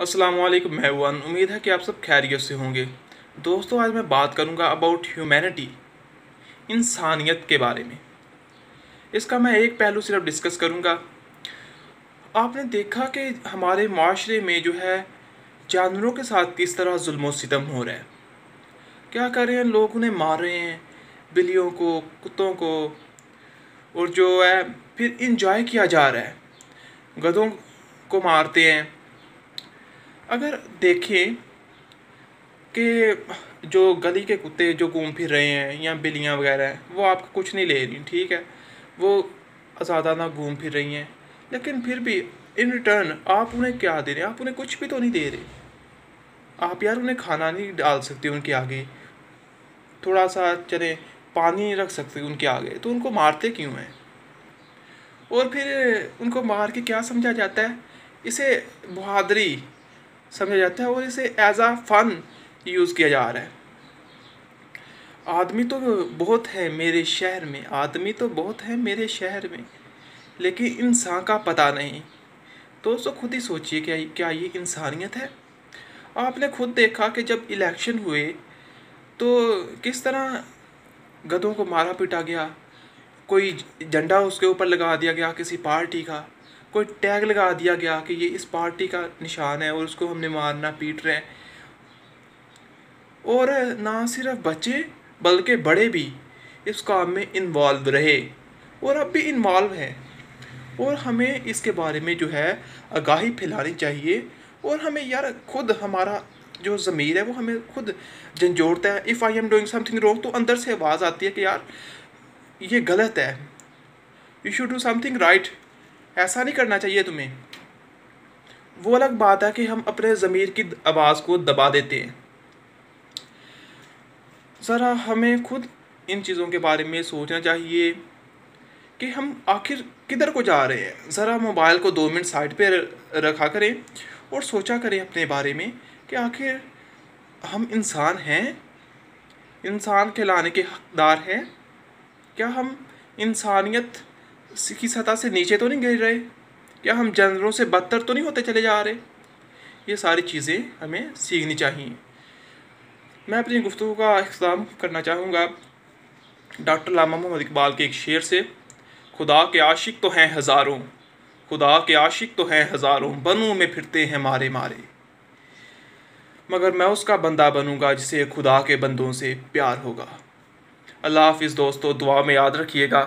अस्सलाम वालेकुम मैं वन उम्मीद है कि आप सब खैरियत से होंगे। दोस्तों, आज मैं बात करूँगा अबाउट ह्यूमैनिटी इंसानियत के बारे में। इसका मैं एक पहलू सिर्फ़ डिस्कस करूँगा। आपने देखा कि हमारे माशरे में जो है, जानवरों के साथ किस तरह जुल्म सितम हो रहा है। क्या कर रहे हैं? लोग उन्हें मार रहे हैं, बिल्लियों को, कुत्तों को, और जो है, फिर इंजॉय किया जा रहा है। गधों को मारते हैं अगर देखें कि जो गली के कुत्ते जो घूम फिर रहे हैं या बिल्लियाँ वगैरह हैं, वो आपका कुछ नहीं ले रही, ठीक है? वो आज़ादाना घूम फिर रही हैं। लेकिन फिर भी इन रिटर्न आप उन्हें क्या दे रहे हैं? आप उन्हें कुछ भी तो नहीं दे रहे। आप यार उन्हें खाना नहीं डाल सकते उनके आगे। थोड़ा सा चले, पानी नहीं रख सकते उनके आगे तो उनको मारते क्यों हैं? और फिर उनको मार के क्या समझा जाता है? इसे बहादरी समझा जाता है और इसे एज आ फन यूज़ किया जा रहा है। आदमी तो बहुत है मेरे शहर में, आदमी तो बहुत है मेरे शहर में, लेकिन इंसान का पता नहीं। दोस्तों, खुद ही सोचिए क्या क्या ये इंसानियत है? आपने खुद देखा कि जब इलेक्शन हुए तो किस तरह गधों को मारा पीटा गया? कोई झंडा उसके ऊपर लगा दिया गया किसी पार्टी का, कोई टैग लगा दिया गया कि ये इस पार्टी का निशान है और उसको हमने मारना, पीट रहे हैं। और ना सिर्फ़ बच्चे, बल्कि बड़े भी इस काम में इन्वॉल्व रहे और अब भी इन्वॉल्व हैं। और हमें इसके बारे में जो है, आगाही फैलानी चाहिए और हमें यार खुद हमारा जो ज़मीर है, वो हमें खुद झंझोड़ता है। If I am doing something wrong तो अंदर से आवाज़ आती है कि यार ये गलत है। You should do something right ऐसा नहीं करना चाहिए तुम्हें। वो अलग बात है कि हम अपने ज़मीर की आवाज़ को दबा देते हैं। ज़रा हमें खुद इन चीज़ों के बारे में सोचना चाहिए कि हम आखिर किधर को जा रहे हैं। ज़रा मोबाइल को दो मिनट साइड पे रखा करें और सोचा करें अपने बारे में कि आखिर हम इंसान हैं। इंसान कहलाने के हकदार हैं। क्या हम इंसानियत की सतह से नीचे तो नहीं गिर रहे? क्या हम जानवरों से बदतर तो नहीं होते चले जा रहे? ये सारी चीज़ें हमें सीखनी चाहिए। मैं अपनी गुफ्तु का अख्ताम करना चाहूँगा। डॉक्टर लामा मोहम्मद इकबाल के एक शेर से, खुदा के आशिक तो हैं हज़ारों, खुदा के आशिक तो हैं हज़ारों, बनों में फिरते हैं मारे मारे। मगर मैं उसका बंदा बनूँगा जिसे खुदा के बंदों से प्यार होगा। अल्लाह हाफिज़ दोस्तों दुआ में याद रखिएगा।